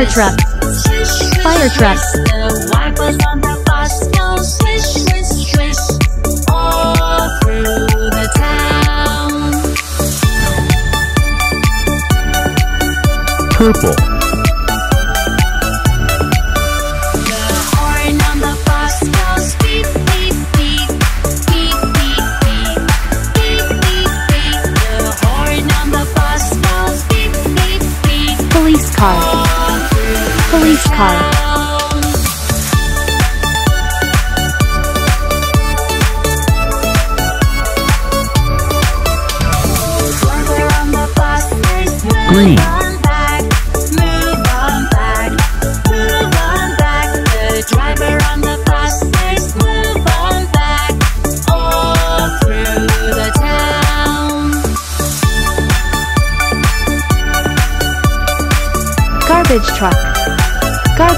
Fire truck. Fire truck. Purple. Police car police car. Green.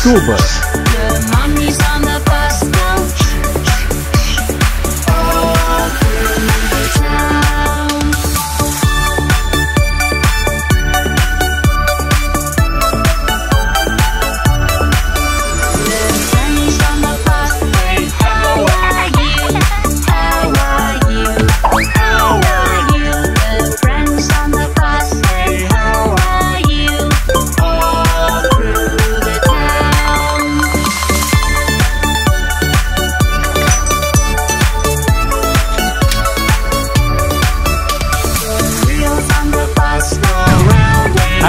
Ubatuba.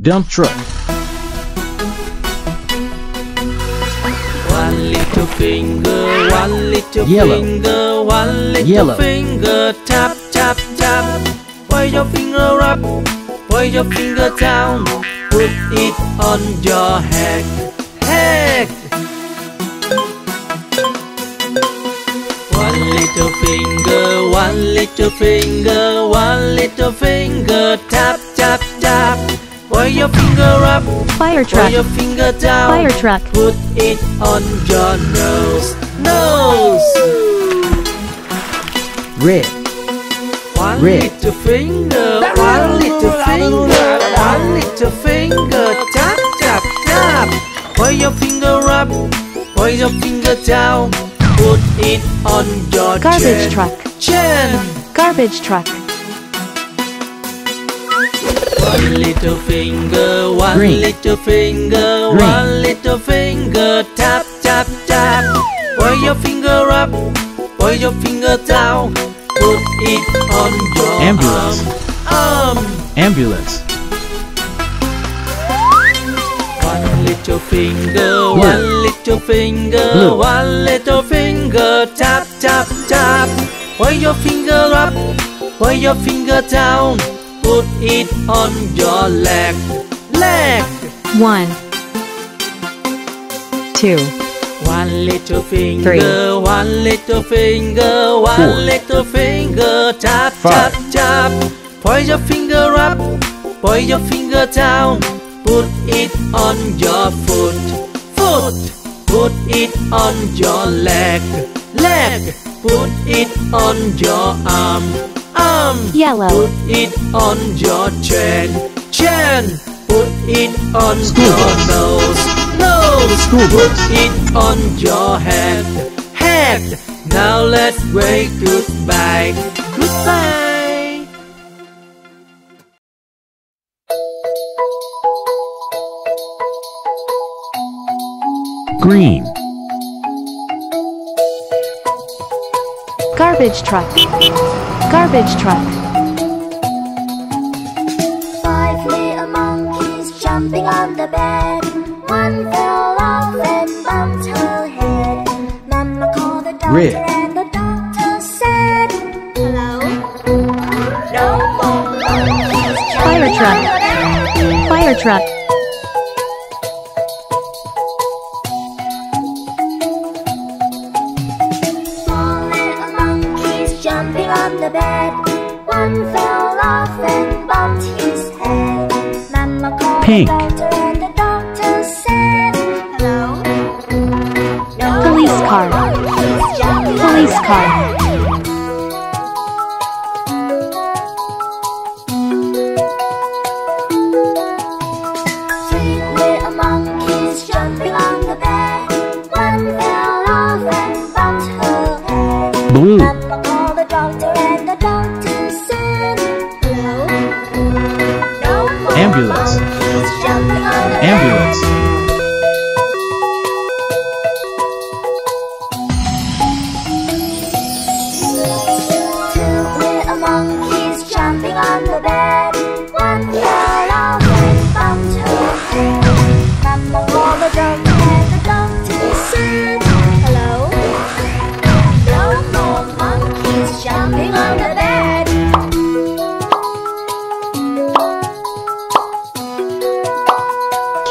Dump truck. One little finger, one little Yellow. finger, one little Yellow. finger, tap, tap, tap. Put your finger up, put your finger down, put it on your head, head. One little finger, one little finger, one little finger, tap. Put your finger up, Fire put truck. your finger down. Fire truck. Put it on your nose. Nose. Red. One Red. little finger. One little finger. One little finger. Tap, tap, tap. Put your finger up. Put your finger down. Put it on your Garbage chin. truck. Chin. Garbage truck. One little finger, one Green. little finger, Green. one little finger, tap, tap, tap. Put your finger up, put your finger down, put it on your Ambulance. arm. arm. Ambulance. One little finger, Blue. one little finger, Blue. one little finger, tap, tap, tap. Put your finger up, put your finger down, put it on your leg, leg. One. two, One little finger, Three. one little finger, one Four. little finger, tap, Five. tap, tap. Point your finger up, point your finger down. Put it on your foot, foot. Put it on your leg, leg. Put it on your arm, arm. yellow, Put it on your chin, chin. Put it on School your bus. nose, nose. School Put bus. it on your head, head. Now let's wave goodbye, goodbye. green, garbage truck, garbage truck, Five little monkeys jumping on the bed. One fell off and bumped her head. Mama called the doctor Red. and the doctor said, Hello? No more monkeys Fire truck. on the bed. fire truck, No Police car. monkeys jumping on Police car. bed. Three little monkeys jumping on the bed. One fell off and bumped her head. blue, Mama called the doctor and the doctor said, Hello? No more Ambulance. Ambulance,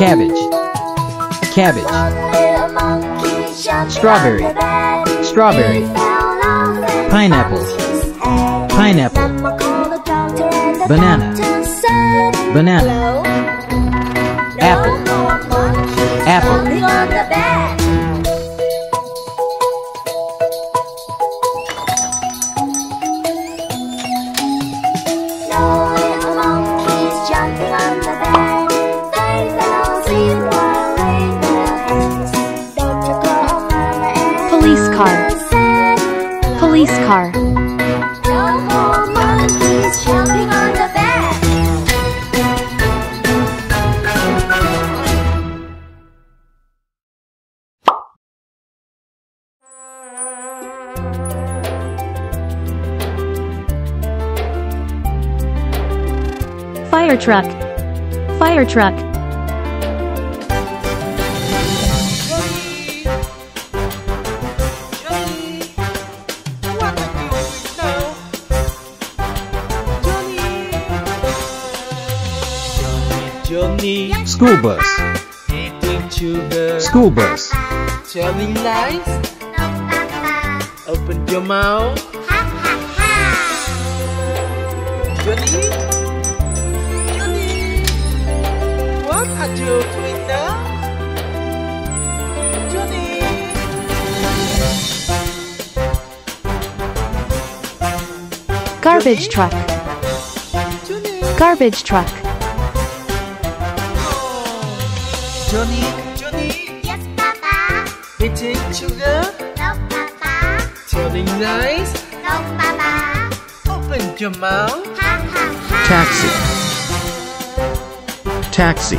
cabbage, cabbage, Strawberry. Strawberry. Pineapple. Pineapple. Banana. banana? Apple. Apple. Fire truck, fire truck, Johnny, what are you doing now? Johnny, Johnny, Johnny, school bus, school bus, Telling lies. Open your mouth. Johnny, Johnny, what are you doing? Johnny. garbage truck, Johnny. garbage truck, Johnny, Johnny, Yes, Papa. eating sugar, No, Papa. telling lies. No, Papa. Open your mouth. Ha ha ha. taxi, taxi,